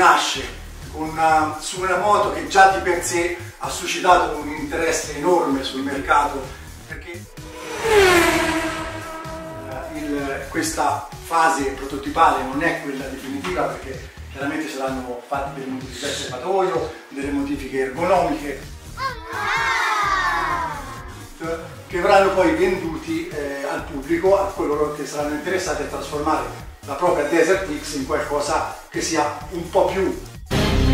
nasce una, su una moto che già di per sé ha suscitato un interesse enorme sul mercato perché eh, il, questa fase prototipale non è quella definitiva perché chiaramente saranno fatti delle modifiche al serbatoio, delle modifiche ergonomiche che verranno poi venduti eh, al pubblico, a coloro che saranno interessati a trasformare la propria Desert X in qualcosa che sia un po' più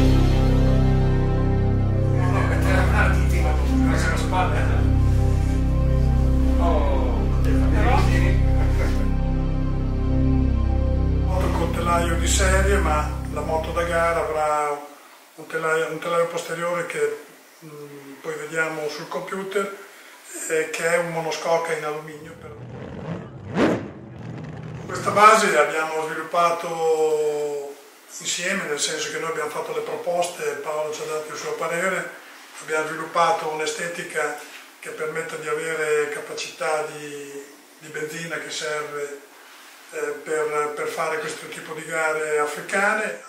telaio di serie ma la moto da gara avrà un telaio, un telaio posteriore che mh, poi vediamo sul computer eh, che è un monoscocca in alluminio. Per... Questa base abbiamo sviluppato insieme, nel senso che noi abbiamo fatto le proposte, Paolo ci ha dato il suo parere, abbiamo sviluppato un'estetica che permette di avere capacità di, di benzina che serve eh, per, per, fare questo tipo di gare africane.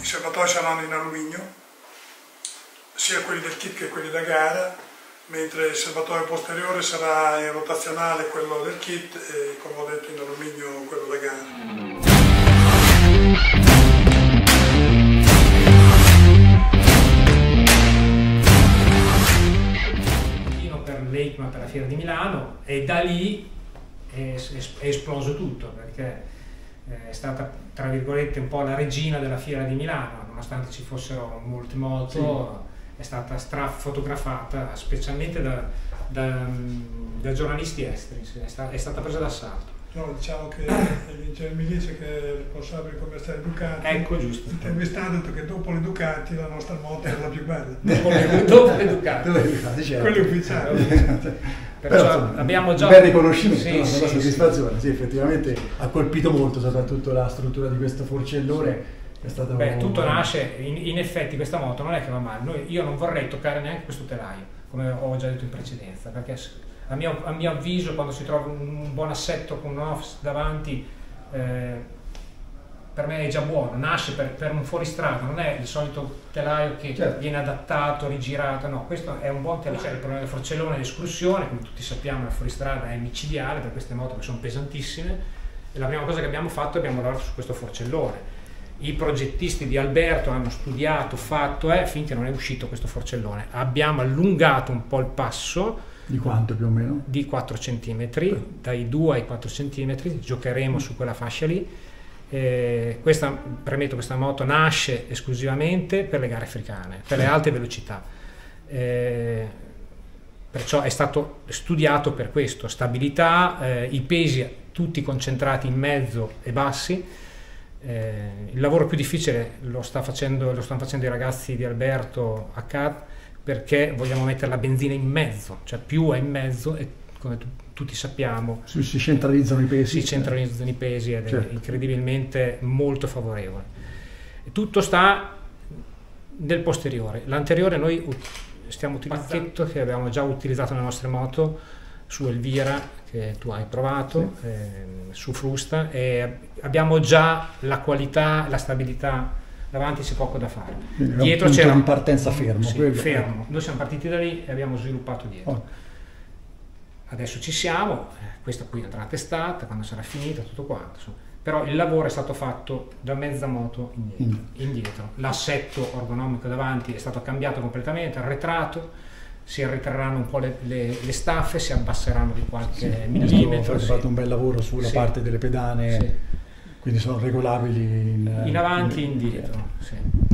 I serbatoi saranno in alluminio, sia quelli del kit che quelli da gara, mentre il serbatoio posteriore sarà in rotazionale quello del kit e come ho detto in alluminio quello da gara. per l'EICMA per la Fiera di Milano e da lì è, è esploso tutto perché eh, è stata tra virgolette un po' la regina della Fiera di Milano, nonostante ci fossero molte moto. Sì è stata strafotografata specialmente da, da, da giornalisti esteri, è, sta, è stata presa d'assalto. No, diciamo che mi dice che è responsabile commerciale Ducati. Ecco, giusto. Intervistato ha detto che dopo le Ducati la nostra moto era la più bella. dopo, le, dopo le Ducati. Dopo le Ducati, certo. Quello ufficiale. Perciò Però, insomma, abbiamo già... Un bel riconoscimento, sì, una sì, soddisfazione. Sì. sì, effettivamente ha colpito molto soprattutto la struttura di questo forcellone. Beh, tutto nasce, in, in, effetti questa moto non è che va male, Noi, io non vorrei toccare neanche questo telaio, come ho già detto in precedenza, perché a mio, a mio avviso quando si trova un, buon assetto con un off davanti, eh, per me è già buono, nasce per, per, un fuoristrada, non è il solito telaio che certo. viene adattato, rigirato, no, questo è un buon telaio, c'è il problema del forcellone, l'escursione, come tutti sappiamo la fuoristrada è micidiale per queste moto che sono pesantissime, e la prima cosa che abbiamo fatto è abbiamo lavorato su questo forcellone i progettisti di Alberto hanno studiato, fatto, eh, finché non è uscito questo forcellone. Abbiamo allungato un po' il passo. Di quanto più o meno? Di 4 cm, dai 2 ai 4 cm, giocheremo su quella fascia lì. Eh, questa, premetto, questa moto nasce esclusivamente per le gare africane, per le alte velocità. Eh, perciò è stato studiato per questo, stabilità, eh, i pesi tutti concentrati in mezzo e bassi, eh, il lavoro più difficile lo, sta facendo, lo, stanno facendo i ragazzi di Alberto a CAD perché vogliamo mettere la benzina in mezzo, cioè più è in mezzo e come tu, tutti sappiamo si, si, centralizzano i pesi. Si centralizzano i pesi ed certo. è incredibilmente molto favorevole. Tutto sta nel posteriore. L'anteriore noi stiamo utilizzando un pacchetto che abbiamo già utilizzato nelle nostre moto su Elvira che tu hai provato sì. eh, su Frusta e abbiamo già la qualità, la stabilità davanti c'è poco da fare. Quindi dietro c'era in partenza fermo. Sì, fermo. Noi siamo partiti da lì e abbiamo sviluppato dietro. Oh. Adesso ci siamo, eh, questa qui andrà testata quando sarà finita, tutto quanto. Insomma. Però il lavoro è stato fatto da mezza moto indietro. Mm. indietro. L'assetto ergonomico davanti è stato cambiato completamente, arretrato si arretreranno un po' le, le, le staffe, si abbasseranno di qualche sì, millimetro. Avete sì. fatto un bel lavoro sulla sì. parte delle pedane, sì. quindi sono regolabili in, in avanti e in, indietro.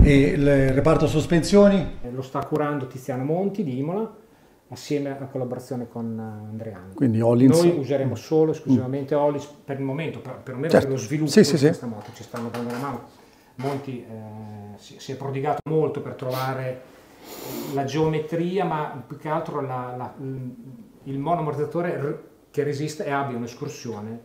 E il reparto sospensioni? Eh, lo sta curando Tiziano Monti di Imola assieme a collaborazione con Andreano. Quindi Hollins. Noi useremo solo esclusivamente mm. Hollins per il momento, per, perlomeno certo. per lo sviluppo sì, di questa moto, ci stanno dando una mano. Monti eh, si, si, è prodigato molto per trovare la geometria, ma più che altro la, la, il monoamortizzatore che resiste e abbia un'escursione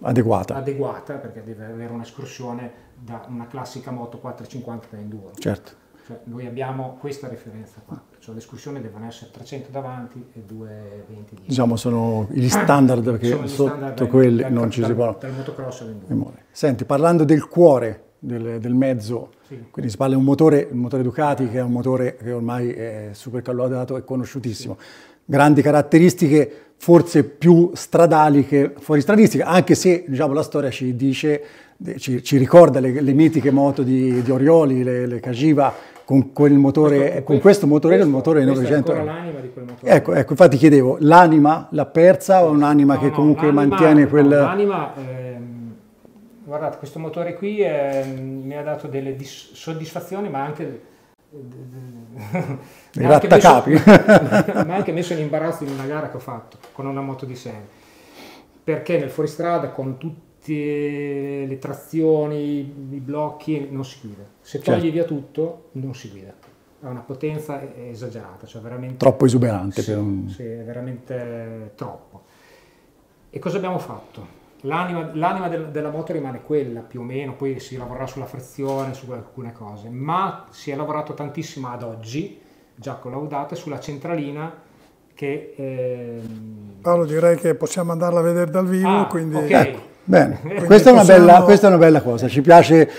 adeguata. adeguata, perché deve avere un'escursione da una classica moto 450 da enduro. Certo. Cioè, noi abbiamo questa referenza qua. cioè l'escursione devono essere 300 davanti e 220 dietro. Diciamo sono gli standard perché Sono gli sotto standard quelli dal- non ci si dal- può... Dal motocross all'enduro. Senti, parlando del cuore del, del mezzo, Sì. quindi si parla di un motore, il motore Ducati che è un motore che ormai è super collaudato e conosciutissimo. Grandi caratteristiche, forse più stradali che fuoristradistiche, anche se diciamo, la storia ci dice, ci, ci ricorda le, le mitiche moto di, di Orioli, le, le Cagiva, con quel motore, con questo motore, il motore questo 900. è ancora l'anima di quel motore. Ecco, ecco, infatti chiedevo, l'anima l'ha persa o è un'anima No, che no, comunque mantiene no, quel... l'anima, ehm, guardate, questo motore qui ehm, mi ha dato delle dis- soddisfazioni, ma anche... Mi ha anche messo- mi ha anche messo in imbarazzo in una gara che ho fatto con una moto di serie. Perché nel fuoristrada con tutte le trazioni, i blocchi, non si guida. Se togli Certo. via tutto, non si guida. Ha una potenza esagerata, cioè veramente... Troppo esuberante Sì, per un... sì, è veramente troppo. E cosa abbiamo fatto? L'anima, l'anima del- della moto rimane quella più o meno, poi si lavorerà sulla frizione, su alcune cose, ma si è lavorato tantissimo ad oggi, già collaudate, sulla centralina che... ehm, Paolo direi che possiamo andarla a vedere dal vivo, Ah, quindi ok. Ecco, bene, Quindi questa è, una possiamo- bella, questa è una bella cosa, ci piace,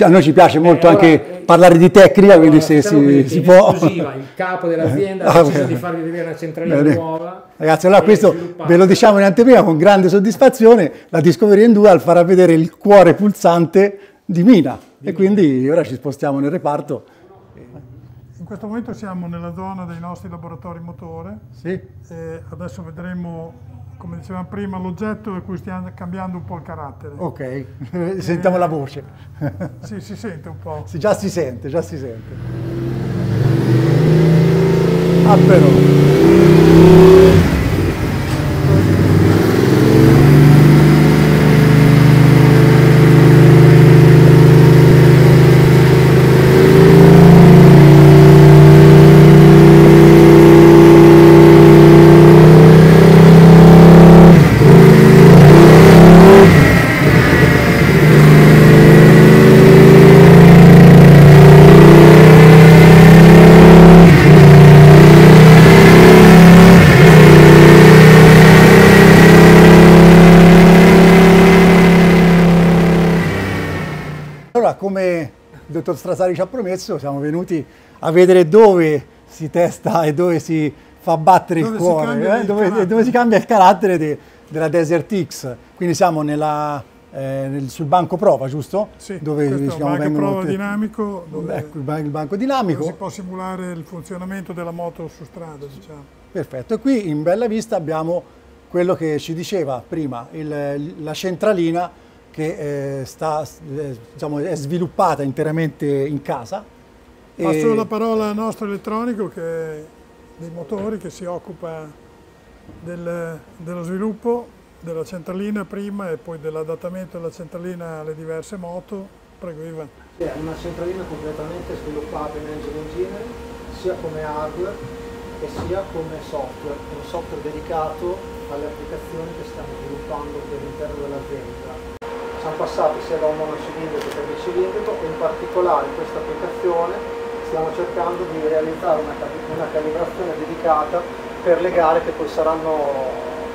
a noi ci piace molto allora, anche eh, parlare di tecnica, quindi allora, se facciamo si, si può... il capo dell'azienda ha Ah, deciso bene. di farvi vedere una centralina Bene. nuova. Ragazzi, allora questo ve lo diciamo in anteprima con grande soddisfazione, la Discovery Enduro farà vedere il cuore pulsante di Mina e quindi ora ci spostiamo nel reparto. in questo momento siamo nella zona dei nostri laboratori motore Sì, e adesso vedremo, come dicevamo prima, l'oggetto a cui stiamo cambiando un po' il carattere. ok, sentiamo la voce. Sì, si sente un po'. Sì, già si sente, già si sente. Ah però. Allora, come il dottor Strasari ci ha promesso, siamo venuti a vedere dove si testa e dove si fa battere Dove il cuore, eh, il dove, dove si cambia il carattere de- della Desert X. Quindi siamo nella, eh, nel- sul banco prova, giusto? Sì, dove diciamo, banco prova te- dinamico dove, Ecco, il, ban- il banco dinamico. si può simulare il funzionamento della moto su strada, diciamo. Perfetto, e qui in bella vista abbiamo quello che ci diceva prima, il- la centralina che eh, sta, eh, diciamo, è sviluppata interamente in casa. Passo E- la parola al nostro elettronico che è dei motori che si occupa del- dello sviluppo della centralina prima e poi dell'adattamento della centralina alle diverse moto. Prego Ivan. È una centralina completamente sviluppata in engine engineering, sia come hardware e sia come software, un software dedicato alle applicazioni che stiamo sviluppando all'interno dell'azienda. Siamo passati sia da un monocilindrico che bicilindrico e in particolare in questa applicazione stiamo cercando di realizzare una, una calibrazione dedicata per le gare che poi saranno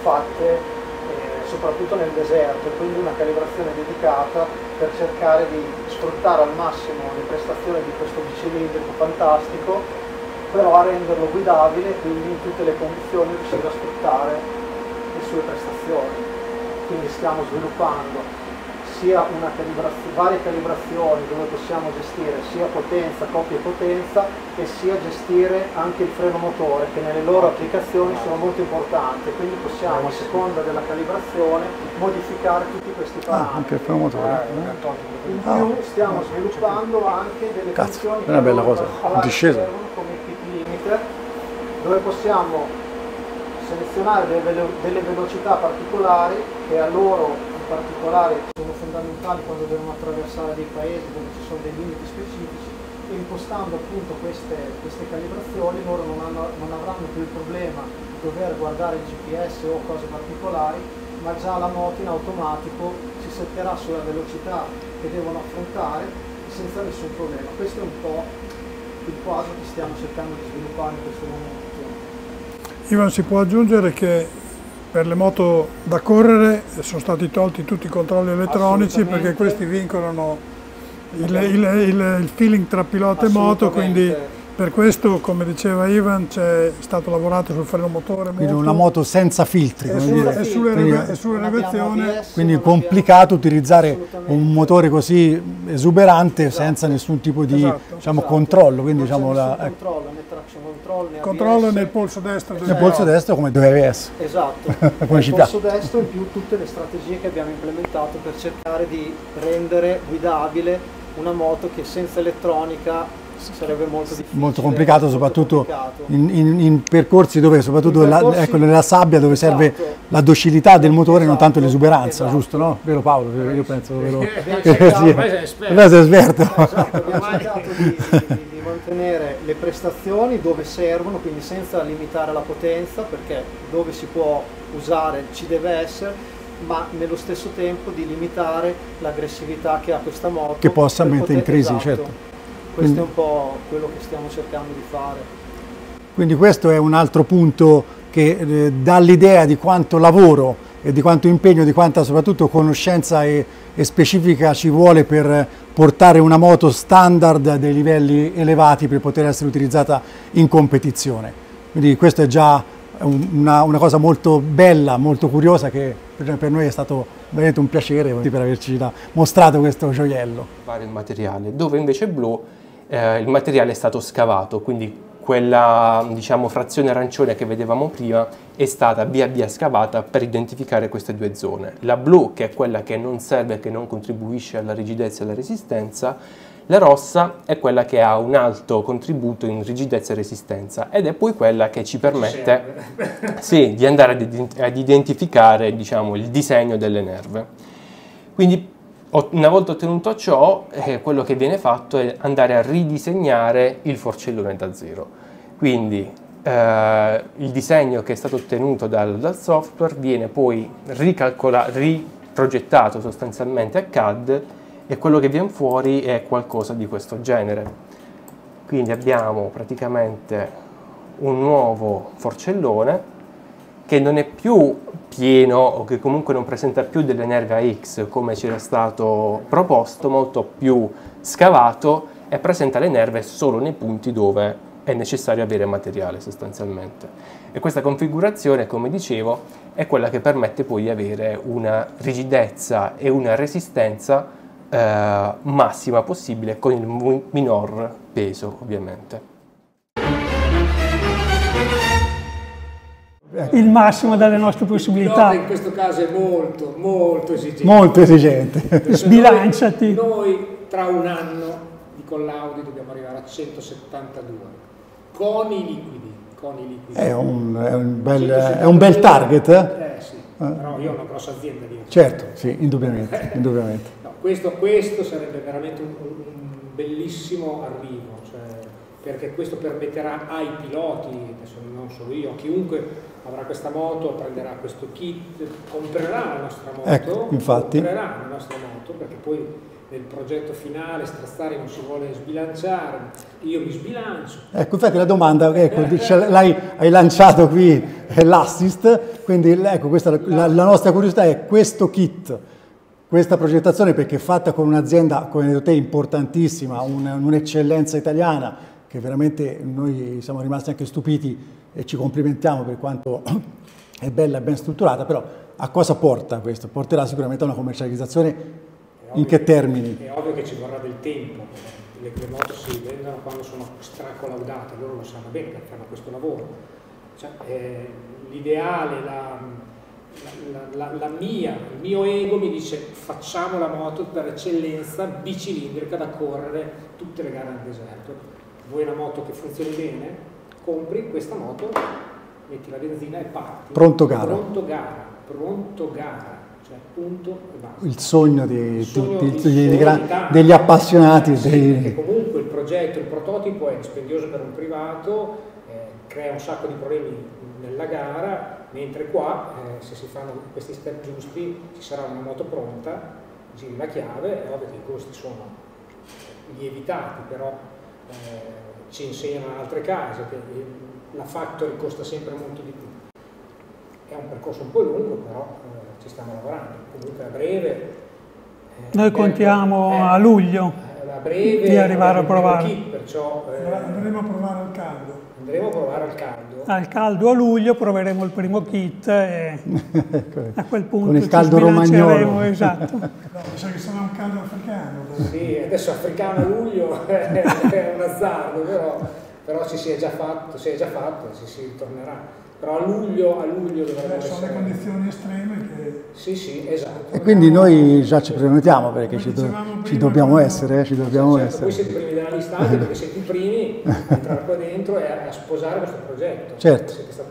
fatte eh, soprattutto nel deserto, quindi una calibrazione dedicata per cercare di sfruttare al massimo le prestazioni di questo bicilindrico fantastico, però a renderlo guidabile e quindi in tutte le condizioni riuscire a sfruttare le sue prestazioni. Quindi stiamo sviluppando sia una calibrazio- varie calibrazioni dove possiamo gestire sia potenza, coppia e potenza e sia gestire anche il freno motore che nelle loro applicazioni sono molto importanti, quindi possiamo a seconda della calibrazione modificare tutti questi Ah, parametri. anche il freno motore. In più stiamo sviluppando anche delle Cazzo, funzioni è una bella cosa, discesa. come peak limiter, dove possiamo selezionare delle, delle velocità particolari che a loro in particolare sono fondamentali quando devono attraversare dei paesi dove ci sono dei limiti specifici e impostando appunto queste, queste calibrazioni loro non, hanno- non avranno più il problema di dover guardare il GPS o cose particolari, ma già la moto in automatico si setterà sulla velocità che devono affrontare senza nessun problema. Questo è un po' il quadro che stiamo cercando di sviluppare in questo momento. Ivan si può aggiungere che per le moto da correre sono stati tolti tutti i controlli elettronici perché questi vincolano il, il, il, il feeling tra pilota e moto, quindi per questo, come diceva Ivan, c'è stato lavorato sul freno motore. Quindi una moto senza filtri. E, sulle, e sulle, quindi, sulle rivezioni. Quindi complicato utilizzare un motore così esuberante senza nessun tipo di esatto, diciamo, esatto. controllo. Quindi, diciamo, la, ecco. controllo, né traction control, né controllo nel polso destro. Nel polso destro come deve essere. Esatto. come nel polso destro in più tutte le strategie che abbiamo implementato per cercare di rendere guidabile una moto che senza elettronica sarebbe molto difficile. Molto complicato, soprattutto molto complicato. In, in, in, percorsi dove, soprattutto percorsi, la, ecco, nella sabbia, dove esatto. serve la docilità del motore, esatto, non tanto l'esuberanza, esatto. giusto? No? Vero Paolo? Io penso vero. Abbiamo cercato, sei esperto. Esatto, abbiamo cercato di, di, di mantenere le prestazioni dove servono, quindi senza limitare la potenza, perché dove si può usare ci deve essere ma nello stesso tempo di limitare l'aggressività che ha questa moto. Che possa mettere in crisi, esatto. certo. Questo Quindi, è un po' quello che stiamo cercando di fare. Quindi questo è un altro punto che eh, dà l'idea di quanto lavoro e di quanto impegno, di quanta soprattutto conoscenza e, e, specifica ci vuole per portare una moto standard a dei livelli elevati per poter essere utilizzata in competizione. Quindi questo è già una, una cosa molto bella, molto curiosa che per noi è stato veramente un piacere per averci mostrato questo gioiello. Fare il materiale, dove invece blu eh, il materiale è stato scavato, quindi quella diciamo, frazione arancione che vedevamo prima è stata via via scavata per identificare queste due zone. La blu, che è quella che non serve, che non contribuisce alla rigidezza e alla resistenza, la rossa è quella che ha un alto contributo in rigidezza e resistenza ed è poi quella che ci permette sì, di andare ad, identificare diciamo, il disegno delle nerve. Quindi una volta ottenuto ciò, eh, quello che viene fatto è andare a ridisegnare il forcellone da zero. Quindi eh, il disegno che è stato ottenuto dal, dal software viene poi riprogettato sostanzialmente a CAD e quello che viene fuori è qualcosa di questo genere. Quindi abbiamo praticamente un nuovo forcellone che non è più pieno o che comunque non presenta più delle nerve a X come ci era stato proposto, molto più scavato e presenta le nerve solo nei punti dove è necessario avere materiale sostanzialmente. E questa configurazione, come dicevo, è quella che permette poi di avere una rigidezza e una resistenza eh, massima possibile con il minor peso ovviamente. Il massimo delle nostre possibilità. in questo caso è molto, molto esigente. Molto esigente. Sbilanciati. Noi, noi, tra un anno di collaudi dobbiamo arrivare a 172 con i liquidi. Con i liquidi. È, un, è, un bel, è un bel target. Eh, sì, eh. però io ho una grossa azienda lì. Certo, sì, indubbiamente. indubbiamente. No, questo, questo, sarebbe veramente un, un bellissimo arrivo, cioè, perché questo permetterà ai piloti, adesso non solo io, a chiunque avrà questa moto, prenderà questo kit, comprerà la nostra moto, ecco, infatti. comprerà la nostra moto perché poi nel progetto finale Strazzari non si vuole sbilanciare, io mi sbilancio. Ecco, infatti la domanda, ecco, l'hai, hai lanciato qui l'assist, quindi ecco, questa, la, la nostra curiosità è questo kit, questa progettazione perché è fatta con un'azienda, come detto te, importantissima, un'eccellenza italiana, che veramente noi siamo rimasti anche stupiti e ci complimentiamo per quanto è bella e ben strutturata, però a cosa porta questo? Porterà sicuramente a una commercializzazione in che termini? È ovvio che ci vorrà del tempo, le, le moto si vendono quando sono stracolaudate, loro lo sanno bene perché fanno questo lavoro. Cioè, eh, l'ideale, la, la, la, la, mia, il mio ego mi dice facciamo la moto per eccellenza bicilindrica da correre tutte le gare al deserto. Vuoi una moto che funzioni bene? compri questa moto, metti la benzina e parti. Pronto gara. Pronto gara, pronto gara, cioè punto e basta. Il sogno, di, il sogno tutti, di, degli appassionati. Sì, dei... Perché comunque il progetto, il prototipo è dispendioso per un privato, eh, crea un sacco di problemi nella gara, mentre qua eh, se si fanno questi step giusti ci sarà una moto pronta, giri la chiave, è ovvio che i costi sono lievitati, però eh, ci insegnano altre case, che la factory costa sempre molto di più. È un percorso un po' lungo, però eh, ci stiamo lavorando. Comunque a breve. Eh, Noi contiamo eh, a luglio a breve, di arrivare a provare. Kit, perciò, eh, andremo a provare al caldo. Andremo a provare al caldo. Al caldo a luglio proveremo il primo kit e a quel punto Con il caldo romagnolo. Esatto. no, sa che sarà un caldo africano. Sì, adesso africano a luglio è un azzardo, però, però ci si è già fatto, si è già fatto, ci si ritornerà però a luglio, a luglio dovrebbe essere... Sono le condizioni estreme che... Sì, sì, esatto. E quindi noi già ci prenotiamo perché ci, do, ci, dobbiamo essere, eh, ci dobbiamo certo, essere. Voi siete i primi della lista anche perché siete i primi a entrare qua dentro e a, sposare questo progetto. Certo. Stati,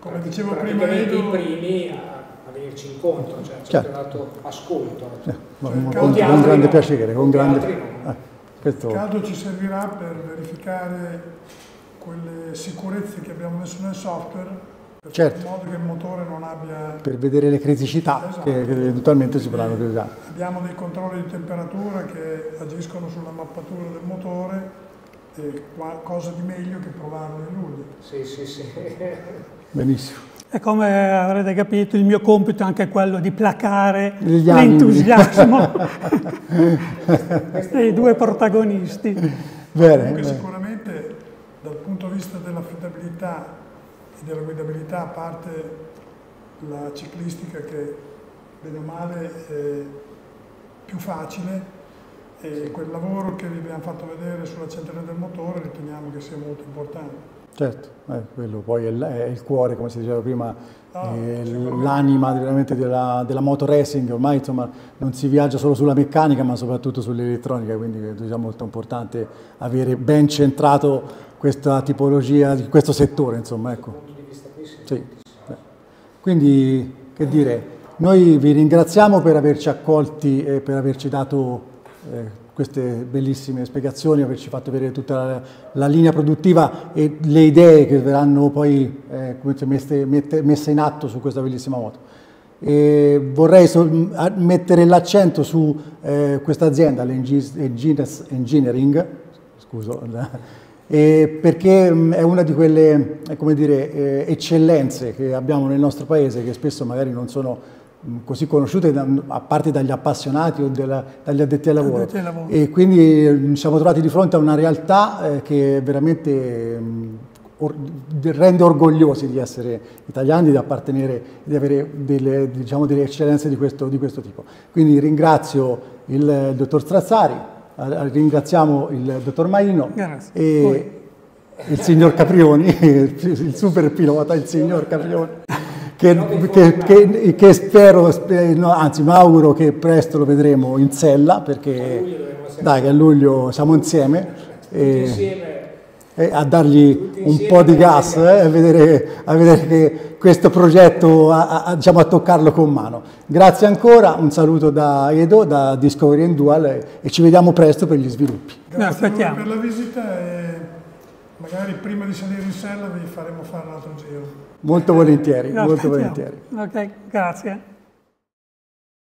Come dicevo prima Edo... i primi a, a venirci incontro, cioè ci certo. avete dato ascolto. Cioè, con, con, con grande no. piacere, con grande... No. Eh, questo... Il caldo ci servirà per verificare quelle sicurezze che abbiamo messo nel software certo. in modo che il motore non abbia... Per vedere le criticità esatto. che, che eventualmente si potranno creare. Abbiamo dei controlli di temperatura che agiscono sulla mappatura del motore e cosa di meglio che provarlo in luglio. Sì, sì, sì. Benissimo. E come avrete capito il mio compito è anche quello di placare l'entusiasmo dei due protagonisti. Bene, bene. sicuramente dal punto di vista dell'affidabilità e della guidabilità, a parte la ciclistica che bene o male è più facile, e quel lavoro che vi abbiamo fatto vedere sulla centrale del motore riteniamo che sia molto importante. Certo, eh, quello poi è il, è il, cuore, come si diceva prima, oh, l'anima veramente della, della moto racing, ormai insomma non si viaggia solo sulla meccanica ma soprattutto sull'elettronica, quindi sia molto importante avere ben centrato questa tipologia, di questo settore, insomma, ecco. Sì. Quindi, che dire, noi vi ringraziamo per averci accolti e per averci dato eh, queste bellissime spiegazioni, averci fatto vedere tutta la, la, linea produttiva e le idee che verranno poi eh, messe, mette, messe, in atto su questa bellissima moto. E vorrei so, mettere l'accento su eh, questa azienda, l'Engines Engineering, scuso, eh, perché mh, è una di quelle eh, dire, eh, eccellenze che abbiamo nel nostro paese che spesso magari non sono così conosciute da, a parte dagli appassionati o della, dagli addetti ai lavoro. Lavoro. E quindi ci siamo trovati di fronte a una realtà eh, che veramente mh, or, rende orgogliosi di essere italiani, di appartenere, di avere delle, diciamo, delle eccellenze di questo, di questo, tipo. Quindi ringrazio il, il dottor Strazzari ringraziamo il dottor Maino e il signor Caprioni, il super pilota, il signor Caprioni. Che, che, che, che, spero, no, anzi mi auguro che presto lo vedremo in sella perché dai che a luglio siamo insieme. E, e a dargli un po' di gas, eh, a, vedere, a vedere che questo progetto, a, a, diciamo, a toccarlo con mano. Grazie ancora, un saluto da Edo, da Discovery and Dual e, e ci vediamo presto per gli sviluppi. Grazie per la visita e magari prima di salire in sella vi faremo fare un altro giro. Molto volentieri, molto volentieri. Ok, grazie.